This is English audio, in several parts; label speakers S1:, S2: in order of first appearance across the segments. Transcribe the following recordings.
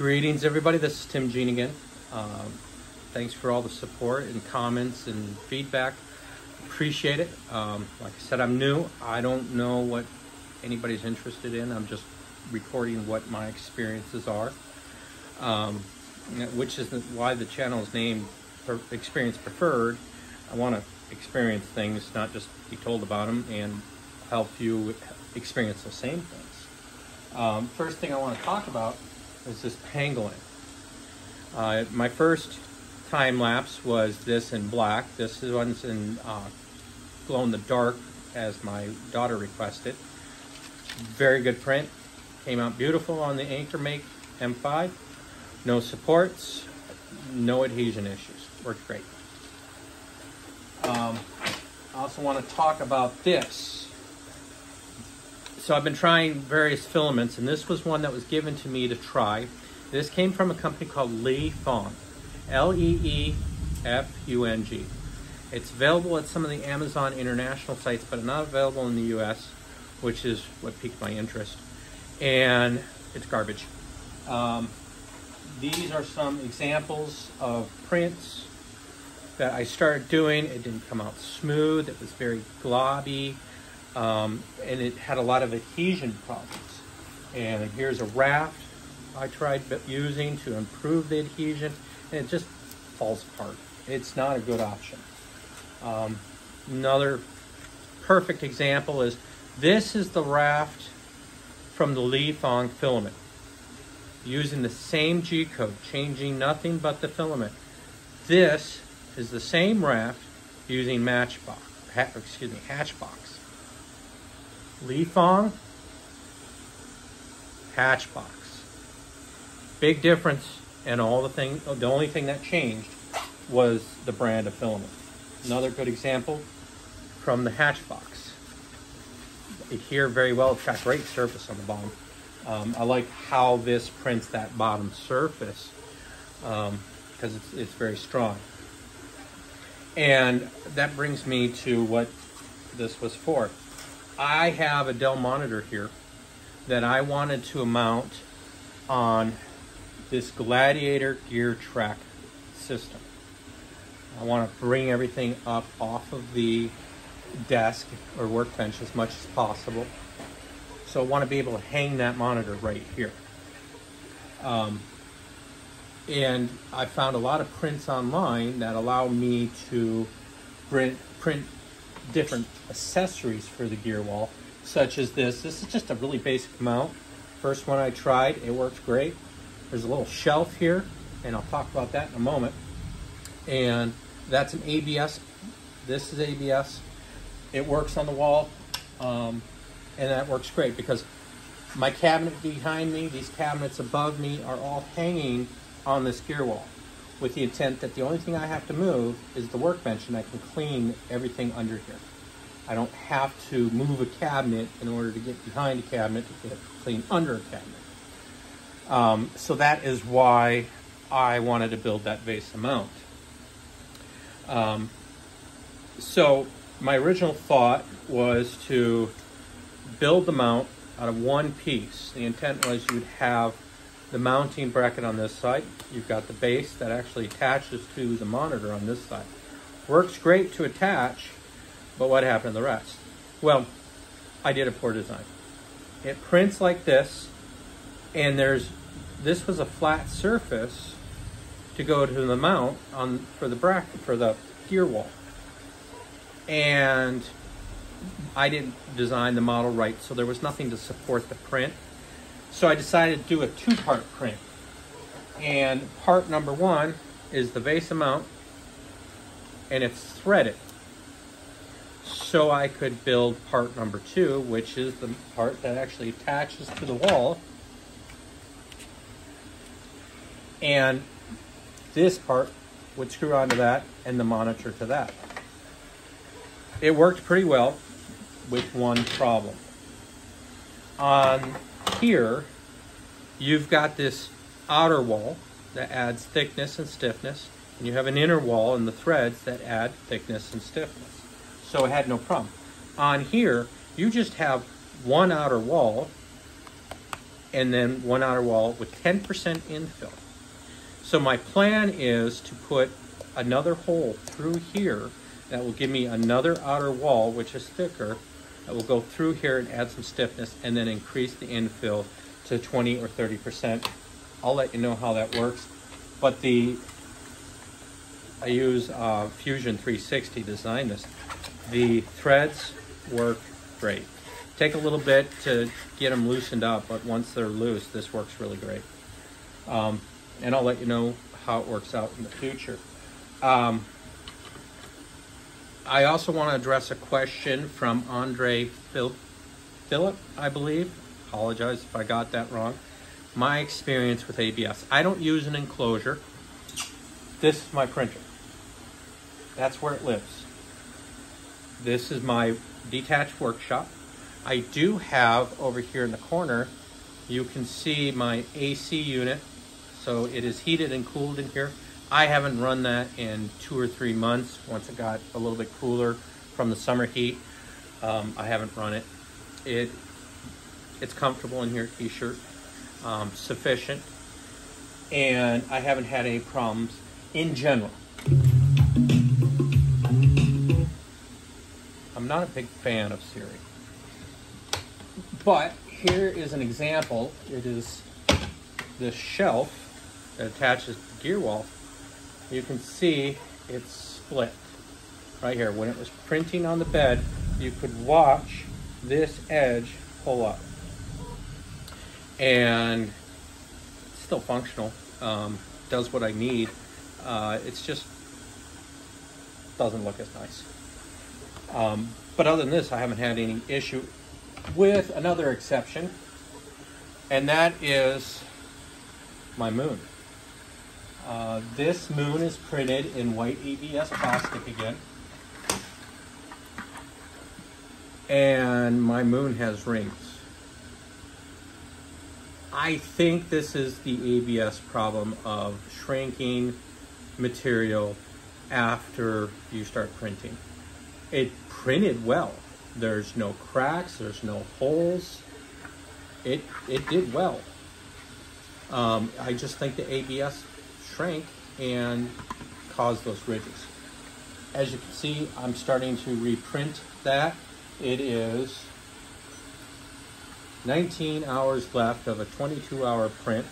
S1: Greetings, everybody. This is Tim Jean again. Um, thanks for all the support and comments and feedback. Appreciate it. Um, like I said, I'm new. I don't know what anybody's interested in. I'm just recording what my experiences are, um, which is why the channel is named Experience Preferred. I want to experience things, not just be told about them, and help you experience the same things. Um, first thing I want to talk about is this pangolin. Uh, my first time lapse was this in black. This is one's in uh, glow in the dark as my daughter requested. Very good print. Came out beautiful on the AnkerMake M5. No supports, no adhesion issues. Worked great. Um, I also want to talk about this. So I've been trying various filaments, and this was one that was given to me to try. This came from a company called Leefung, L-E-E-F-U-N-G. It's available at some of the Amazon international sites, but not available in the U.S., which is what piqued my interest. And it's garbage. Um, these are some examples of prints that I started doing. It didn't come out smooth. It was very globby. Um, and it had a lot of adhesion problems. And here's a raft I tried using to improve the adhesion, and it just falls apart. It's not a good option. Um, another perfect example is this is the raft from the Leefung filament. Using the same G-code, changing nothing but the filament. This is the same raft using Matchbox, excuse me, Hatchbox. Leefung, Hatchbox. Big difference, and all the thing. The only thing that changed was the brand of filament. Another good example from the Hatchbox. Adhere very well. It's got great surface on the bottom. Um, I like how this prints that bottom surface because um, it's, it's very strong. And that brings me to what this was for. I have a Dell monitor here that I wanted to mount on this Gladiator gear track system. I want to bring everything up off of the desk or workbench as much as possible. So I want to be able to hang that monitor right here. Um, and I found a lot of prints online that allow me to print, print different accessories for the gear wall, such as this. This is just a really basic mount. First one I tried, it worked great. There's a little shelf here, and I'll talk about that in a moment. And that's an ABS. This is ABS. It works on the wall, um, and that works great because my cabinet behind me, these cabinets above me are all hanging on this gear wall with the intent that the only thing I have to move is the workbench and I can clean everything under here. I don't have to move a cabinet in order to get behind a cabinet to get clean under a cabinet. Um, so that is why I wanted to build that VESA mount. Um, so my original thought was to build the mount out of one piece. The intent was you would have the mounting bracket on this side. You've got the base that actually attaches to the monitor on this side. Works great to attach, but what happened to the rest? Well, I did a poor design. It prints like this, and there's this was a flat surface to go to the mount on for the bracket for the gear wall. And I didn't design the model right, so there was nothing to support the print. So I decided to do a two-part print. And part number one is the VESA mount, and it's threaded. So I could build part number two, which is the part that actually attaches to the wall. And this part would screw onto that and the monitor to that. It worked pretty well with one problem. On here, you've got this outer wall that adds thickness and stiffness, and you have an inner wall in the threads that add thickness and stiffness. So it had no problem. On here, you just have one outer wall and then one outer wall with 10% infill. So my plan is to put another hole through here that will give me another outer wall, which is thicker, will go through here and add some stiffness and then increase the infill to 20 or 30%. I'll let you know how that works. But the I use uh, Fusion 360 to design this. The threads work great. Take a little bit to get them loosened up, but once they're loose, this works really great. Um, and I'll let you know how it works out in the future. Um, I also want to address a question from Andre Phil Philip, I believe. Apologize if I got that wrong. My experience with ABS. I don't use an enclosure. This is my printer. That's where it lives. This is my detached workshop. I do have over here in the corner, you can see my AC unit. So it is heated and cooled in here. I haven't run that in two or three months. Once it got a little bit cooler from the summer heat, um, I haven't run it. It It's comfortable in here, t-shirt, um, sufficient. And I haven't had any problems in general. I'm not a big fan of Siri. But here is an example. It is this shelf that attaches the gear wall. You can see it's split right here. When it was printing on the bed, you could watch this edge pull up. And it's still functional. Um, does what I need. Uh, it's just doesn't look as nice. Um, but other than this, I haven't had any issue with another exception, and that is my moon. This moon is printed in white ABS plastic again. And my moon has rings. I think this is the ABS problem of shrinking material after you start printing. It printed well. There's no cracks, there's no holes. It, it did well. Um, I just think the ABS shrank and cause those ridges. As you can see, I'm starting to reprint that. It is 19 hours left of a 22 hour print.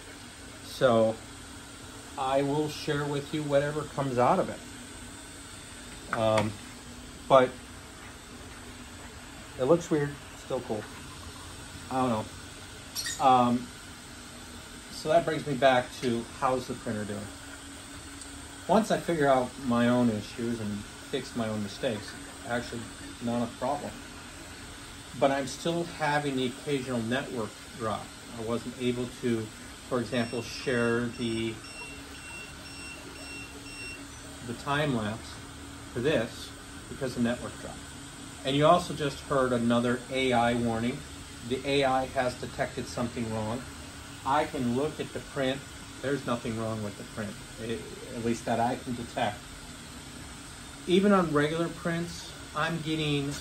S1: So I will share with you whatever comes out of it. Um, but it looks weird, still cool. I don't know. Um, so that brings me back to how's the printer doing? Once I figure out my own issues and fix my own mistakes, actually not a problem. But I'm still having the occasional network drop. I wasn't able to, for example, share the the time lapse for this because the network dropped. And you also just heard another AI warning. The AI has detected something wrong. I can look at the print. There's nothing wrong with the print, it, at least that I can detect. Even on regular prints, I'm getting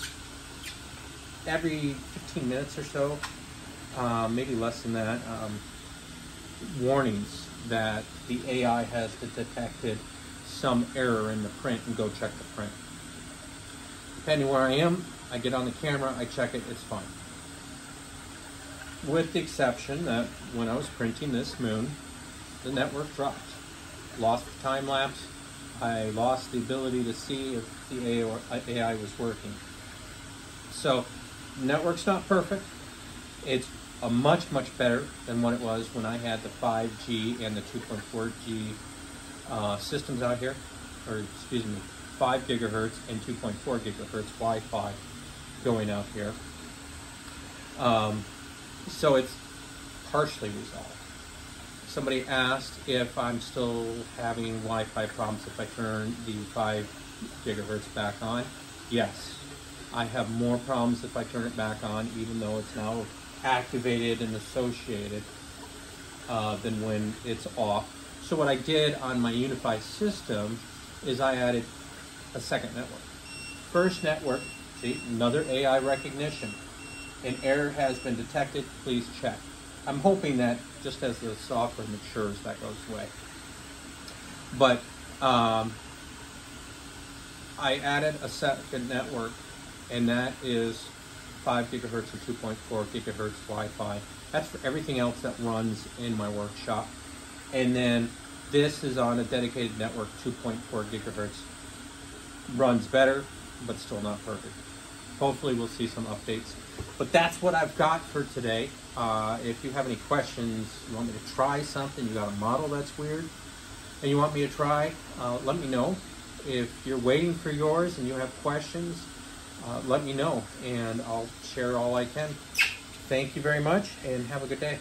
S1: every 15 minutes or so, uh, maybe less than that, um, warnings that the AI has detected some error in the print and go check the print. Depending where I am, I get on the camera, I check it, it's fine with the exception that when I was printing this moon, the network dropped. Lost the time lapse. I lost the ability to see if the AI was working. So, network's not perfect. It's a much, much better than what it was when I had the 5G and the 2.4G uh, systems out here, or excuse me, 5 gigahertz and 2.4 gigahertz Wi-Fi going out here. Um, so it's partially resolved. Somebody asked if I'm still having Wi-Fi problems if I turn the 5 gigahertz back on. Yes, I have more problems if I turn it back on, even though it's now activated and associated uh, than when it's off. So what I did on my UniFi system is I added a second network. First network, see, another AI recognition. An error has been detected, please check. I'm hoping that just as the software matures, that goes away. But um, I added a second network, and that is 5 gigahertz or 2.4 gigahertz Wi-Fi. That's for everything else that runs in my workshop. And then this is on a dedicated network, 2.4 gigahertz. Runs better, but still not perfect. Hopefully we'll see some updates. But that's what I've got for today. Uh, if you have any questions, you want me to try something, you got a model that's weird, and you want me to try, uh, let me know. If you're waiting for yours and you have questions, uh, let me know and I'll share all I can. Thank you very much and have a good day.